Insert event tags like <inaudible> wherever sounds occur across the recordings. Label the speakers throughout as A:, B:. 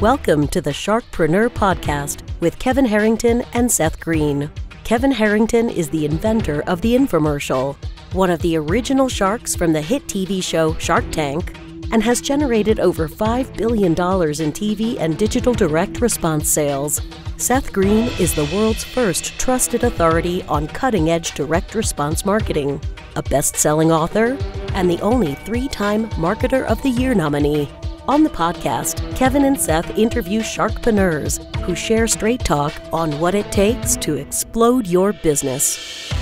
A: Welcome to the Sharkpreneur Podcast with Kevin Harrington and Seth Greene. Kevin Harrington is the inventor of the infomercial, one of the original sharks from the hit TV show Shark Tank, and has generated over $5 billion in TV and digital direct response sales. Seth Greene is the world's first trusted authority on cutting edge direct response marketing, a best selling author, and the only three time Marketer of the Year nominee. On the podcast, Kevin and Seth interview sharkpreneurs who share straight talk on what it takes to explode your business.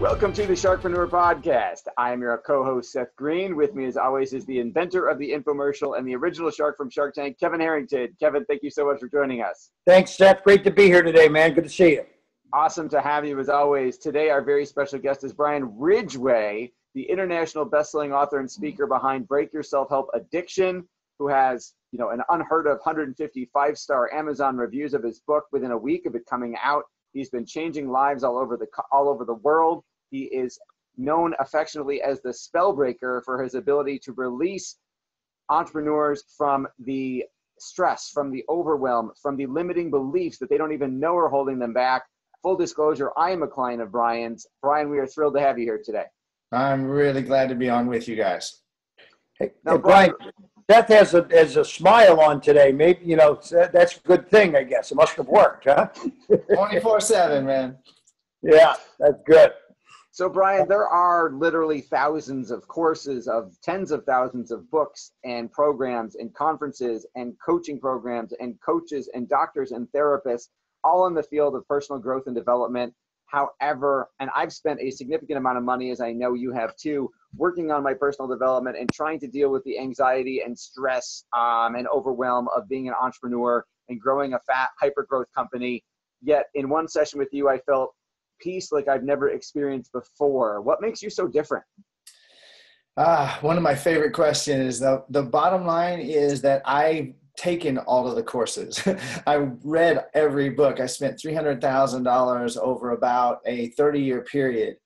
B: Welcome to the Sharkpreneur Podcast. I am your co-host Seth Greene. With me, as always, is the inventor of the infomercial and the original shark from Shark Tank, Kevin Harrington. Kevin, thank you so much for joining us.
C: Thanks, Seth. Great to be here today, man. Good to see you.
B: Awesome to have you as always. Today, our very special guest is Brian Ridgway the international best-selling author and speaker behind Break Your Self-Help Addiction, who has you know an unheard of 150 five-star Amazon reviews of his book within a week of it coming out. He's been changing lives all over the all over the world. He is known affectionately as the spellbreaker for his ability to release entrepreneurs from the stress, from the overwhelm, from the limiting beliefs that they don't even know are holding them back. Full disclosure, I am a client of Brian's. Brian, we are thrilled to have you here today.
D: I'm really glad to be on with you guys.
C: Hey, now, hey Brian, Seth has a has a smile on today. Maybe you know that's a good thing. I guess it must have worked, huh? <laughs>
D: Twenty four seven, man.
C: Yeah, that's good.
B: So, Brian, there are literally thousands of courses, of tens of thousands of books and programs and conferences and coaching programs and coaches and doctors and therapists, all in the field of personal growth and development. However, and I've spent a significant amount of money, as I know you have too, working on my personal development and trying to deal with the anxiety and stress um, and overwhelm of being an entrepreneur and growing a fat hyper growth company. Yet, in one session with you, I felt peace like I've never experienced before. What makes you so different?
D: Ah, one of my favorite questions the, the bottom line is that I taken all of the courses. <laughs> I read every book. I spent $300,000 over about a 30 year period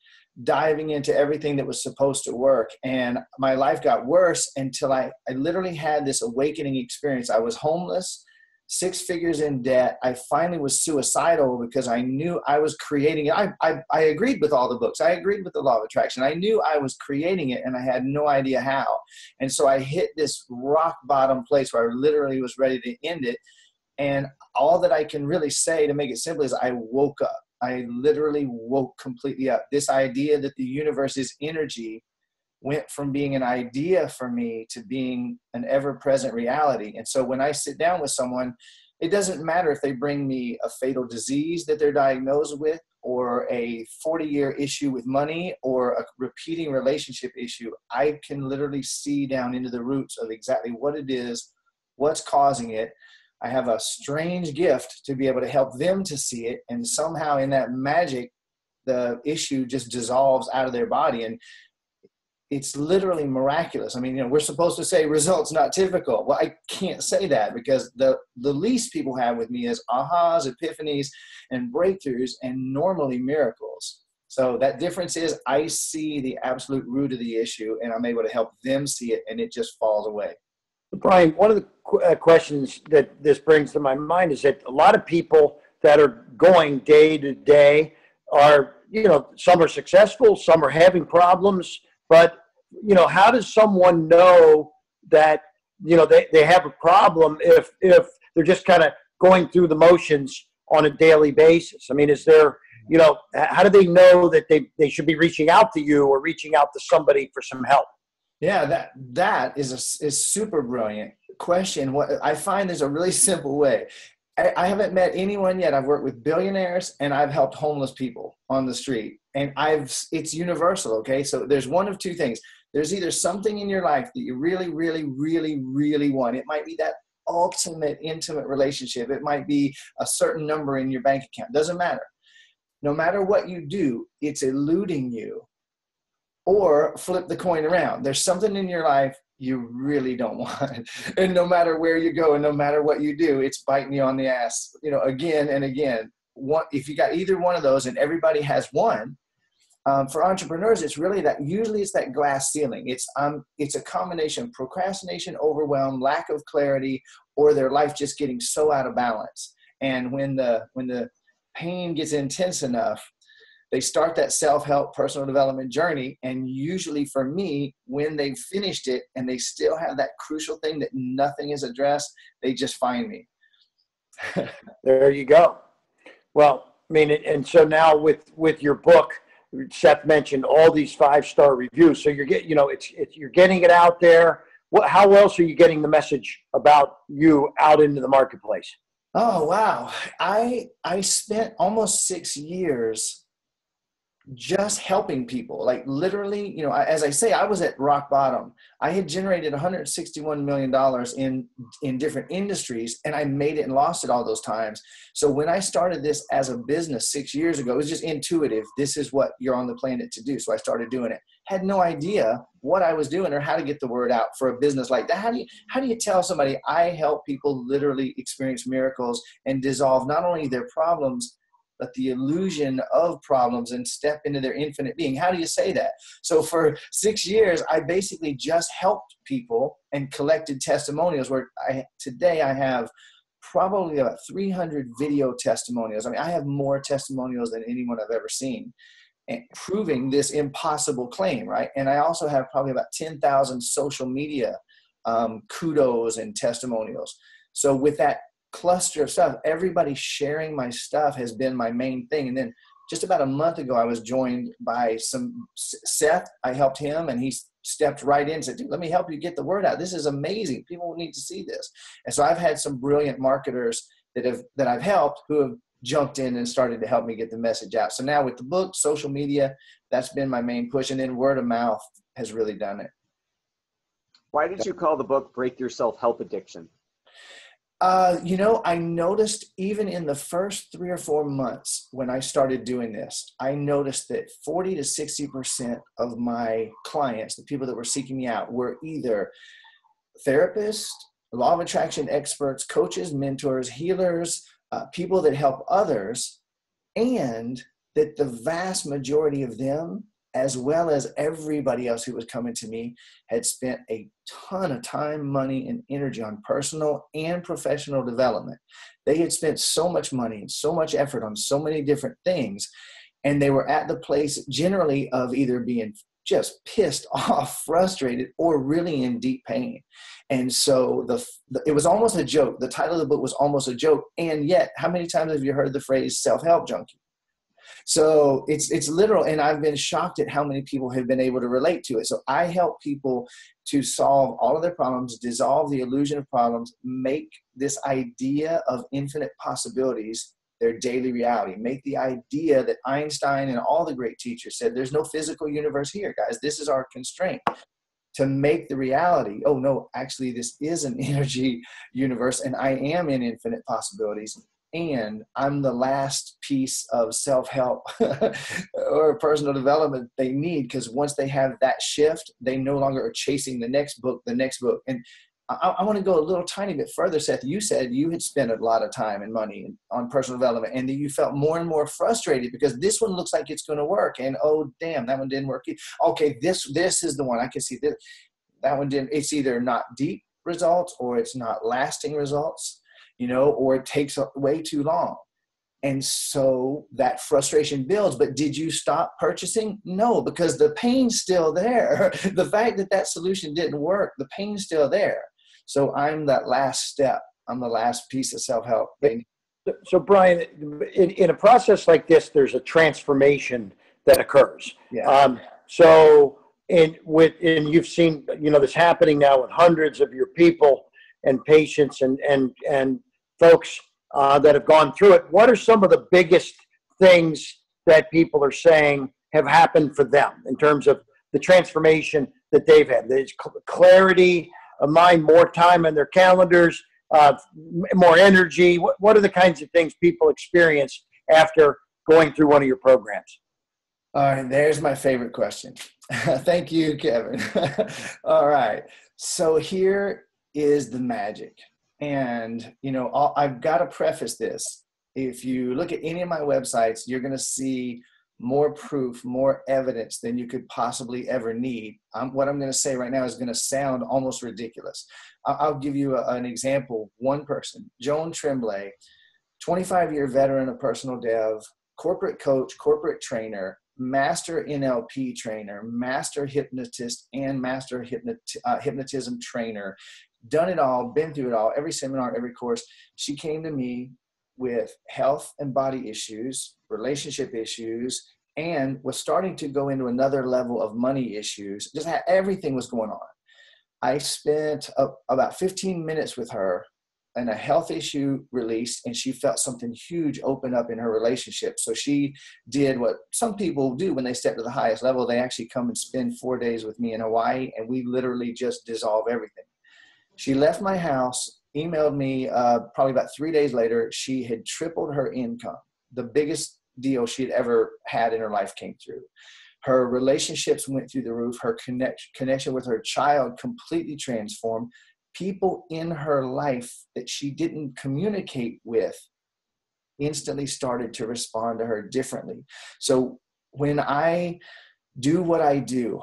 D: diving into everything that was supposed to work. And my life got worse until I, I literally had this awakening experience. I was homeless six figures in debt. I finally was suicidal because I knew I was creating it. I, I, I, agreed with all the books. I agreed with the law of attraction. I knew I was creating it and I had no idea how. And so I hit this rock bottom place where I literally was ready to end it. And all that I can really say to make it simple is I woke up. I literally woke completely up. This idea that the universe is energy went from being an idea for me to being an ever present reality. And so when I sit down with someone, it doesn't matter if they bring me a fatal disease that they're diagnosed with, or a 40 year issue with money, or a repeating relationship issue. I can literally see down into the roots of exactly what it is, what's causing it. I have a strange gift to be able to help them to see it. And somehow, in that magic, the issue just dissolves out of their body. And it's literally miraculous. I mean, you know, we're supposed to say results not typical. Well, I can't say that because the the least people have with me is ahas, epiphanies, and breakthroughs, and normally miracles. So that difference is I see the absolute root of the issue, and I'm able to help them see it, and it just falls away.
C: Brian, one of the qu- uh, questions that this brings to my mind is that a lot of people that are going day to day are, you know, some are successful, some are having problems, but you know, how does someone know that, you know, they, they have a problem if, if they're just kind of going through the motions on a daily basis? I mean, is there, you know, how do they know that they, they should be reaching out to you or reaching out to somebody for some help?
D: Yeah, that that is a is super brilliant question. What I find there's a really <laughs> simple way. I, I haven't met anyone yet. I've worked with billionaires and I've helped homeless people on the street, and I've it's universal. Okay, so there's one of two things there's either something in your life that you really, really, really, really want. It might be that ultimate intimate relationship. It might be a certain number in your bank account. Doesn't matter. No matter what you do, it's eluding you. Or flip the coin around. There's something in your life you really don't want. <laughs> and no matter where you go and no matter what you do, it's biting you on the ass, you know, again and again. One, if you got either one of those and everybody has one, um, for entrepreneurs, it's really that usually it's that glass ceiling. It's um, it's a combination of procrastination, overwhelm, lack of clarity, or their life just getting so out of balance. And when the when the pain gets intense enough, they start that self-help personal development journey and usually for me when they've finished it and they still have that crucial thing that nothing is addressed they just find me <laughs>
C: there you go well i mean and so now with with your book seth mentioned all these five star reviews. So you're getting you know it's, it's you're getting it out there. What how else are you getting the message about you out into the marketplace?
D: Oh wow. I i spent almost six years just helping people like literally you know as i say i was at rock bottom. I had generated 161 million dollars in in different industries and i made it and lost it all those times. So when i started this as a business six years ago it was just intuitive. This is what you're on the planet to do. So i started doing it. Had no idea what i was doing or how to get the word out for a business like that. How do you how do you tell somebody i help people literally experience miracles and dissolve not only their problems but the illusion of problems and step into their infinite being. How do you say that? So for six years, I basically just helped people and collected testimonials. Where I today I have probably about 300 video testimonials. I mean, I have more testimonials than anyone I've ever seen. And proving this impossible claim, right? And I also have probably about 10,000 social media um, kudos and testimonials. So with that cluster of stuff. Everybody sharing my stuff has been my main thing. And then just about a month ago, I was joined by some Seth. I helped him, and he stepped right in and said, "Let me help you get the word out. This is amazing. People need to see this." And so I've had some brilliant marketers that have that I've helped who have jumped in and started to help me get the message out. So now with the book, social media, that's been my main push, and then word of mouth has really done it.
B: Why did you call the book "Break Your Self-Help Addiction"?
D: Uh, you know, I noticed even in the first three or four months when I started doing this, I noticed that 40 to 60% of my clients, the people that were seeking me out, were either therapists, law of attraction experts, coaches, mentors, healers, uh, people that help others, and that the vast majority of them as well as everybody else who was coming to me, had spent a ton of time, money, and energy on personal and professional development. They had spent so much money and so much effort on so many different things, and they were at the place generally of either being just pissed <laughs> off, frustrated, or really in deep pain. And so the, the, it was almost a joke. The title of the book was almost a joke. And yet, how many times have you heard the phrase self-help junkie? So it's it's literal, and I've been shocked at how many people have been able to relate to it. So I help people to solve all of their problems, dissolve the illusion of problems, make this idea of infinite possibilities their daily reality. Make the idea that Einstein and all the great teachers said there's no physical universe here, guys. This is our constraint to make the reality oh no actually this is an <laughs> energy universe and i am in infinite possibilities and I'm the last piece of self help <laughs> or personal development they need because once they have that shift, they no longer are chasing the next book, the next book. And I, I want to go a little tiny bit further, Seth. You said you had spent a lot of time and money on personal development and that you felt more and more frustrated because this one looks like it's going to work. And oh, damn, that one didn't work. Okay, this, this is the one I can see that that one didn't. It's either not deep results or it's not lasting results you know, or it takes way too long. And so that frustration builds. But did you stop purchasing? No, because the pain's still there. <laughs> the fact that that solution didn't work, the pain's still there. So I'm that last step. I'm the last piece of self help.
C: So, Brian, in, in a process like this, there's a transformation that occurs.
D: Yeah.
C: Um, so, in with and you've seen you know this happening now with hundreds of your people and patients and and and folks uh, that have gone through it. What are some of the biggest things that people are saying have happened for them in terms of the transformation that they've had? There's clarity, a mind, more time in their calendars, uh, more energy. What, what are the kinds of things people experience after going through one of your programs?
D: All right, there's my favorite question. <laughs> Thank you, Kevin. <laughs> All right, so here is the magic. And, you know, I've got to preface this. If you look at any of my websites, you're going to see more proof, more evidence than you could possibly ever need. What I'm going to say right now is going to sound almost ridiculous. I'll give you a, an example. One person, Joan Tremblay, 25 year veteran of personal dev, corporate coach, corporate trainer, master NLP trainer, master hypnotist, and master uh, hypnotism trainer. Done it all, been through it all, every seminar, every course. She came to me with health and body issues, relationship issues, and was starting to go into another level of money issues. Just had, everything was going on. I spent a, about 15 minutes with her and a health issue released and she felt something huge open up in her relationship so she did what some people do when they step to the highest level they actually come and spend four days with me in hawaii and we literally just dissolve everything she left my house emailed me uh, probably about three days later she had tripled her income. The biggest deal she had ever had in her life came through. Her relationships went through the roof. Her connect, connection with her child completely transformed. People in her life that she didn't communicate with instantly started to respond to her differently. So when I do what I do,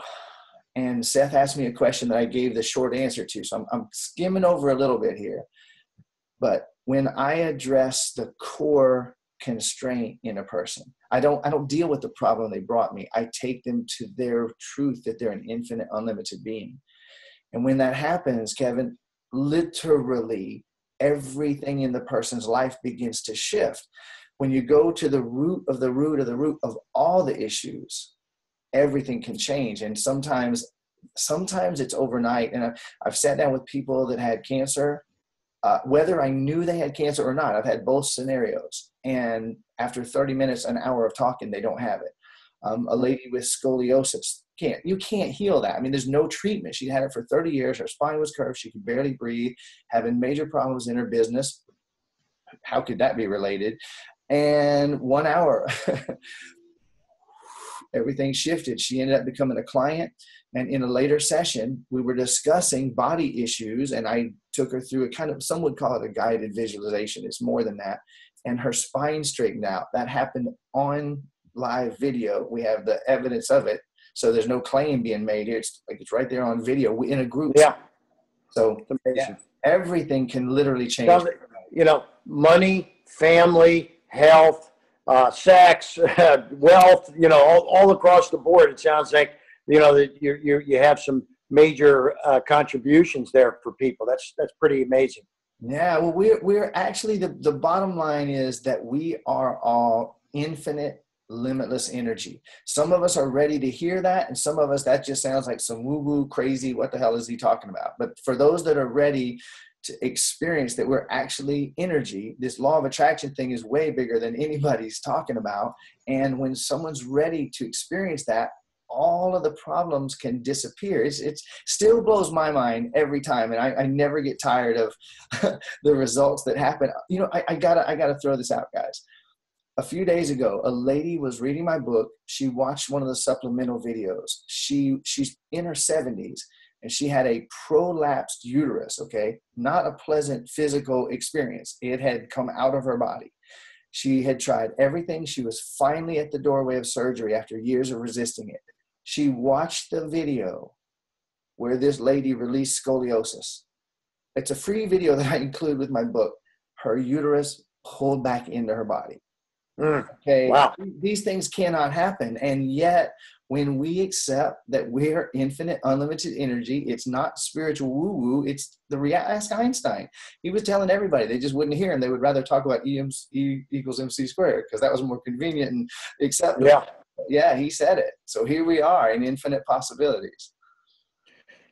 D: and Seth asked me a question that I gave the short answer to, so I'm, I'm skimming over a little bit here. But when I address the core constraint in a person, I don't I don't deal with the problem they brought me. I take them to their truth that they're an infinite, unlimited being. And when that happens, Kevin, literally everything in the person's life begins to shift. When you go to the root of the root of the root of all the issues, everything can change. And sometimes, sometimes it's overnight. And I've sat down with people that had cancer, uh, whether I knew they had cancer or not. I've had both scenarios. And after 30 minutes, an hour of talking, they don't have it. Um, a lady with scoliosis, can't you can't heal that. I mean, there's no treatment. She had it for 30 years. Her spine was curved. She could barely breathe, having major problems in her business. How could that be related? And one hour, <laughs> everything shifted. She ended up becoming a client. And in a later session, we were discussing body issues, and I took her through a kind of, some would call it a guided visualization. It's more than that. And her spine straightened out. That happened on live video. We have the evidence of it so there's no claim being made here. It's like it's right there on video We in a group.
C: Yeah.
D: So yeah, everything can literally change.
C: You know, money, family, health, uh, sex, <laughs> wealth. You know, all, all across the board. It sounds like you know that you you you have some major uh, contributions there for people. That's that's pretty amazing.
D: Yeah, well, we're we're actually the the bottom line is that we are all infinite limitless energy. Some of us are ready to hear that, and some of us that just sounds like some woo woo crazy. What the hell is he talking about? But for those that are ready to experience that we're actually energy, this law of attraction thing is way bigger than anybody's <laughs> talking about. And when someone's ready to experience that, all of the problems can disappear. It's, it still blows my mind every time, and I, I never get tired of <laughs> the results that happen. You know, I, I gotta I gotta throw this out, guys a few days ago a lady was reading my book she watched one of the supplemental videos she she's in her 70s and she had a prolapsed uterus okay? Not a pleasant physical experience. It had come out of her body. She had tried everything. She was finally at the doorway of surgery after years of resisting it. She watched the video where this lady released scoliosis. It's a free video <laughs> that i include with my book. Her uterus pulled back into her body
C: Mm,
D: okay.
C: Wow.
D: These things cannot happen. And yet, when we accept that we're infinite, unlimited energy, it's not spiritual woo woo. It's the real. Ask Einstein. He was telling everybody they just wouldn't hear him. They would rather talk about E, e equals MC squared because that was more convenient and acceptable.
C: Yeah.
D: Yeah, he said it. So here we are in infinite possibilities.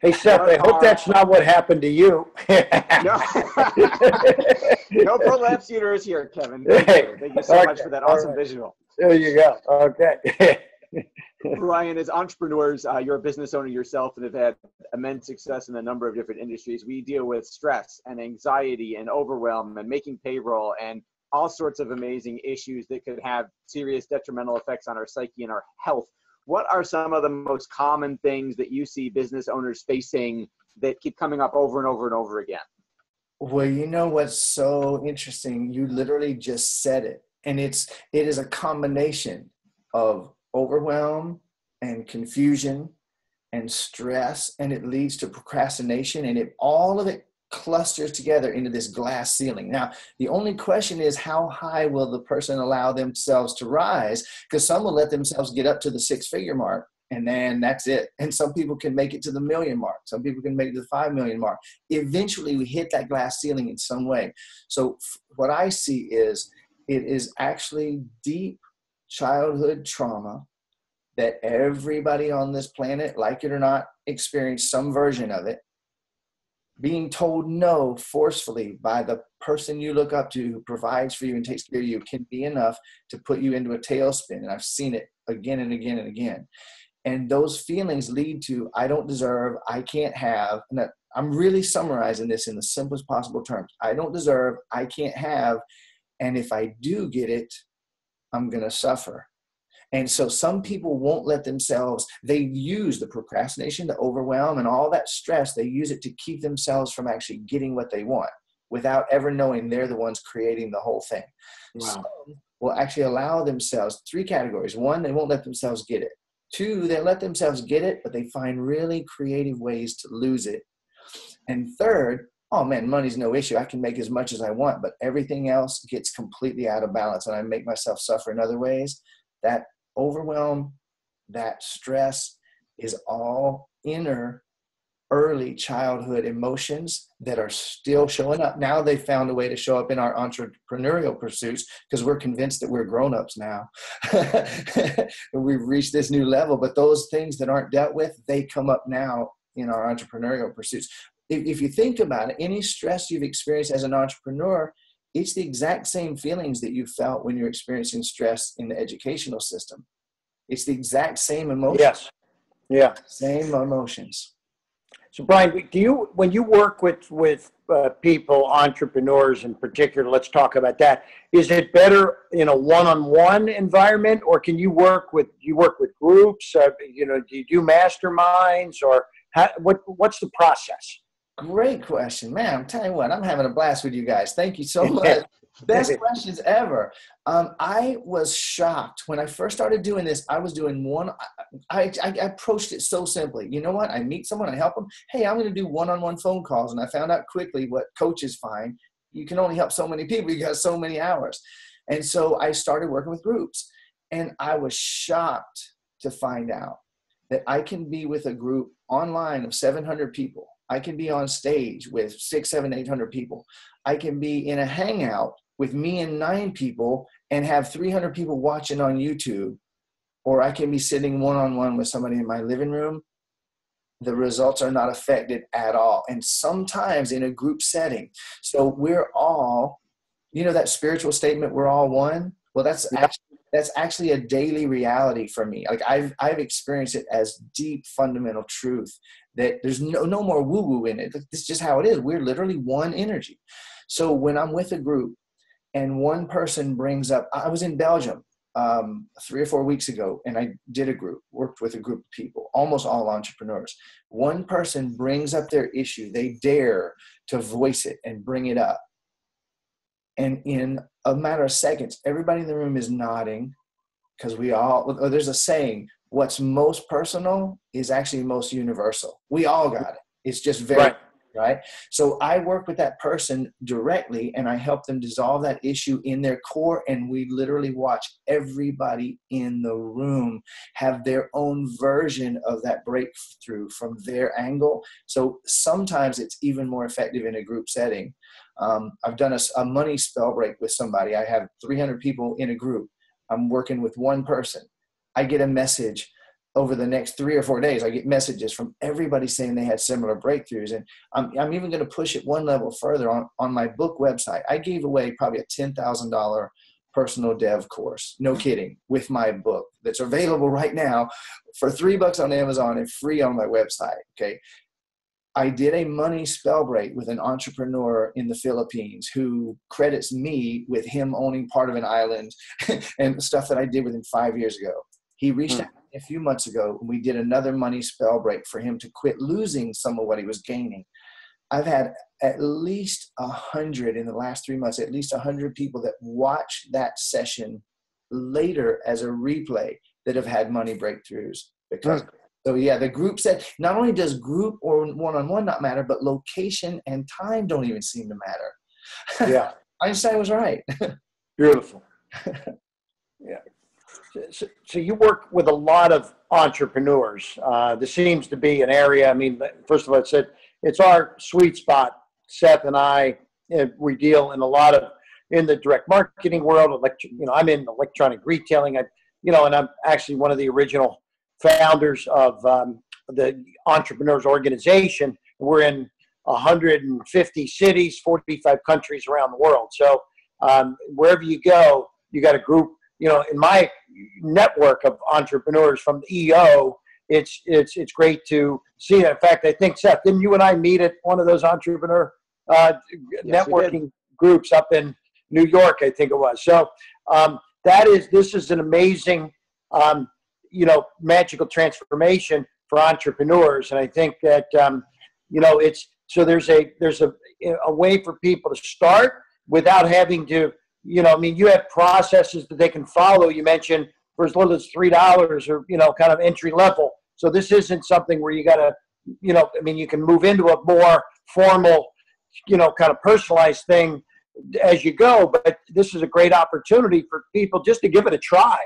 C: Hey Seth, I hope that's not what happened to you.
B: no, <laughs> <laughs> no prolapse uterus here, Kevin. Thank you, Thank you so okay. much for that awesome right. visual.
C: There you go. Okay. <laughs>
B: Ryan, as entrepreneurs, uh, you're a business owner yourself and have had immense success in a number of different industries. We deal with stress and anxiety and overwhelm and making payroll and all sorts of amazing issues that could have serious detrimental effects on our psyche and our health what are some of the most common things that you see business owners facing that keep coming up over and over and over again?
D: Well, you know what's so interesting? You literally just said it. And it's it is a combination of overwhelm and confusion and stress and it leads to procrastination and it all of it clusters together into this glass ceiling. Now, the only question is how high will the person allow themselves to rise? Because some will let themselves get up to the six figure mark and then that's it. And some people can make it to the million mark. Some people can make it to the five million mark. Eventually, we hit that glass ceiling in some way. So, what I see is it is actually deep childhood trauma that everybody on this planet, like it or not, experienced some version of it being told no forcefully by the person you look up to who provides for you and takes care of you can be enough to put you into a tailspin. And I've seen it again and again and again. And those feelings lead to I don't deserve, I can't have. And I'm really summarizing this in the simplest possible terms. I don't deserve, I can't have. And if I do get it, I'm going to suffer. And so some people won't let themselves, they use the procrastination, the overwhelm, and all that stress, they use it to keep themselves from actually getting what they want without ever knowing they're the ones creating the whole thing. Wow. Will actually allow themselves three categories. One, they won't let themselves get it. Two, they let themselves get it, but they find really creative ways to lose it. And third, oh man, money's no issue. I can make as much as I want, but everything else gets completely out of balance and I make myself suffer in other ways. That overwhelm, that stress is all inner early childhood emotions that are still showing up. Now they found a way to show up in our entrepreneurial pursuits because we're convinced that we're grown-ups now. <laughs> We've reached this new level, but those things that aren't dealt with, they come up now in our entrepreneurial pursuits. If, if you think about it, any stress you've experienced as an entrepreneur it's the exact same feelings that you felt when you're experiencing stress in the educational system. It's the exact same emotions.
C: Yes. Yeah.
D: Same emotions.
C: So, Brian, do you when you work with with uh, people, entrepreneurs in particular, let's talk about that. Is it better in a one-on-one environment, or can you work with you work with groups? Uh, you know, do you do masterminds, or how, what what's the process?
D: Great question, man. I'm telling you what, I'm having a blast with you guys. Thank you so <laughs> much. Best <laughs> questions ever. Um, I was shocked when I first started doing this. I was doing one. I, I, I approached it so simply. You know what? I meet someone, I help them. Hey, I'm going to do one-on-one phone calls, and I found out quickly what coaches find. You can only help so many people. <laughs> You got so many hours, and so I started working with groups, and I was shocked to find out that I can be with a group online of 700 people I can be on stage with six, seven, eight hundred people. I can be in a hangout with me and nine people and have 300 people watching on YouTube. Or I can be sitting one on one with somebody in my living room. The results are not affected at all. And sometimes in a group setting. So we're all, you know, that spiritual statement, we're all one. Well, that's actually that's actually a daily reality for me. Like I've I've experienced it as deep fundamental truth that there's no no more woo woo in it. This is just how it is. We're literally one energy. So when I'm with a group and one person brings up, I was in Belgium um, three or four weeks ago, and I did a group, worked with a group of people, almost all entrepreneurs. One person brings up their issue, they dare to voice it and bring it up. And in a matter of seconds, everybody in the room is nodding because we all, there's a saying, what's most personal is actually most universal. We all got it. It's just very, right. Right? So I work with that person directly and I help them dissolve that issue in their core. And we literally watch everybody in the room have their own version of that breakthrough from their angle. So sometimes it's even more effective in a group setting. Um, I've done a, a money spell break with somebody. I have 300 people in a group. I'm working with one person. I get a message over the next three or four days. I get messages from everybody saying they had similar breakthroughs. And I'm, I'm even going to push it one level further on, on my book website. I gave away probably a $10,000 personal dev course. No kidding, with my book that's available right now for three bucks on Amazon and free on my website. Okay. I did a money spell break with an entrepreneur in the Philippines who credits me with him owning part of an island <laughs> and stuff that I did with him five years ago. He reached hmm. out a few months ago and we did another money spell break for him to quit losing some of what he was gaining. I've had at least a hundred in the last three months, at least a hundred people that watch that session later as a replay that have had money breakthroughs because mm. so yeah the group said not only does group or one-on-one not matter but location and time don't even seem to matter. <laughs>
C: Yeah.
D: Einstein was right. <laughs>
C: Beautiful. <laughs> Yeah so, so, you work with a lot of entrepreneurs uh, this seems to be an area i mean first of all it said it's our sweet spot seth and i we deal in a lot of in the direct marketing world. Electri- you know, I'm in electronic retailing. I, you know, and I'm actually one of the original founders of um, the Entrepreneurs Organization. We're in 150 cities, 45 countries around the world. So um, wherever you go, you got a group. You know, in my network of entrepreneurs from the EO, it's it's it's great to see that. In fact, I think Seth, didn't you and I meet at one of those entrepreneur uh, yes, networking groups up in New York, I think it was. So um, that is this is an amazing, um, you know, magical transformation for entrepreneurs, and I think that um, you know it's so there's a there's a a way for people to start without having to you know I mean you have processes that they can follow. You mentioned for as little as three dollars or you know kind of entry level. So this isn't something where you got to you know I mean you can move into a more formal you know kind of personalized thing as you go. But this is a great opportunity for people just to give it a try.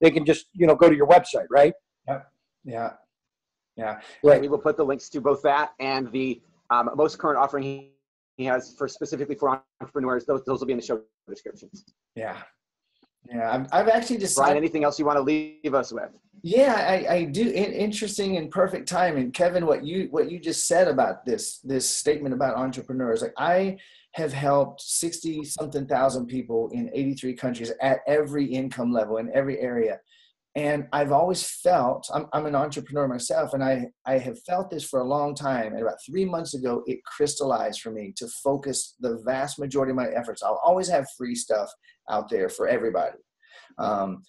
C: They can just you know go to your website, right?
D: Yeah, yeah, yeah.
B: Right. We will put the links to both that and the um, most current offering he, has for specifically for entrepreneurs. Those those will be in the show descriptions.
D: Yeah, yeah, I've, I've actually decided.
B: Brian, anything else you want to leave us with?
D: Yeah, I, I do. interesting and perfect timing, Kevin. What you what you just said about this this statement about entrepreneurs, like I have helped sixty something thousand people in eighty three countries at every income level in every area, and I've always felt I'm I'm an entrepreneur myself, and I I have felt this for a long time. And about three months ago, it crystallized for me to focus the vast majority of my efforts. I'll always have free stuff out there for everybody. Um,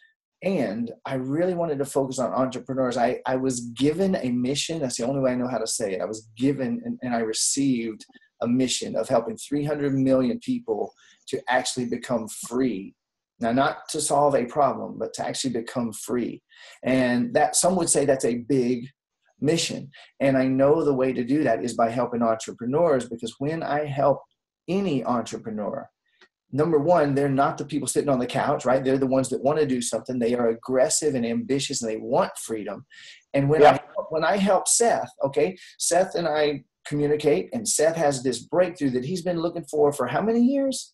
D: and I really wanted to focus on entrepreneurs. I, I was given a mission. That's the only way I know how to say it. I was given and, and I received a mission of helping 300 million people to actually become free. Now, not to solve a problem, but to actually become free. And that some would say that's a big mission. And I know the way to do that is by helping entrepreneurs because when I help any entrepreneur, number one, they're not the people sitting on the couch, right? They're the ones that want to do something. They are aggressive and ambitious and they want freedom. And when yeah. I when I help Seth, okay, Seth and I communicate, and Seth has this breakthrough that he's been looking for for how many years?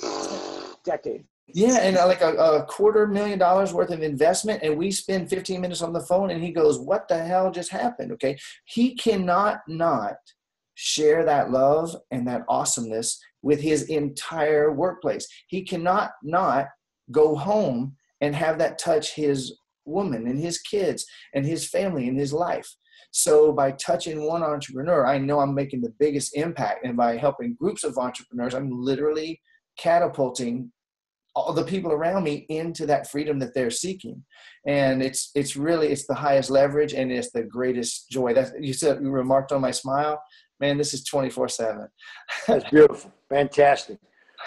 D: <laughs>
B: Decade.
D: Yeah, and uh, like a, a, quarter million dollars worth of investment, and we spend 15 minutes on the phone, and he goes, "What the hell just happened?" Okay, he cannot not share that love and that awesomeness with his entire workplace. He cannot not go home and have that touch his woman and his kids and his family and his life. So by touching one entrepreneur, I know I'm making the biggest impact. And by helping groups of entrepreneurs, I'm literally catapulting all the people around me into that freedom that they're seeking. And it's it's really it's the highest leverage and it's the greatest joy. That you said you remarked on my smile man, this is 24 7.
C: That's beautiful. Fantastic.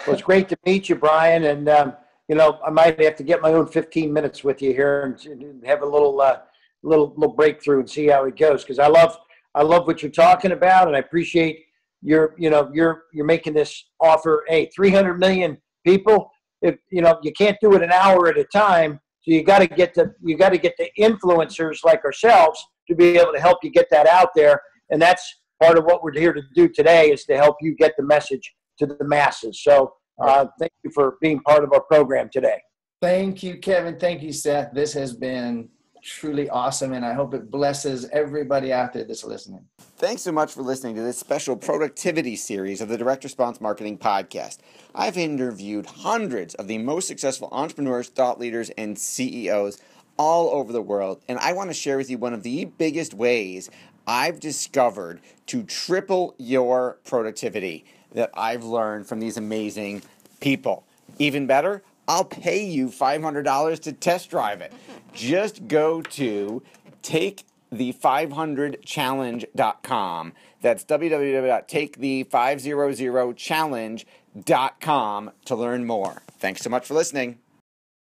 C: Well, it's great to meet you, Brian. And, um, you know, I might have to get my own 15 minutes with you here and have a little, uh, little, little breakthrough and see how it goes. Cause I love, I love what you're talking about. And I appreciate your, you know, you're, you're making this offer. Hey, 300 million people, if, you know, you can't do it an hour at a time. So you got to get the, you got to get the influencers like ourselves to be able to help you get that out there. And that's, part of what we're here to do today is to help you get the message to the masses. So uh, thank you for being part of our program today.
D: Thank you, Kevin. Thank you, Seth. This has been truly awesome, and I hope it blesses everybody out there that's listening.
E: Thanks so much for listening to this special productivity series of the Direct Response Marketing Podcast. I've interviewed hundreds of the most successful entrepreneurs, thought leaders, and CEOs all over the world, and I want to share with you one of the biggest ways I've discovered to triple your productivity that I've learned from these amazing people. Even better, I'll pay you $500 to test drive it. Just go to takethe500challenge.com. That's www.takethe500challenge.com to learn more. Thanks so much for listening.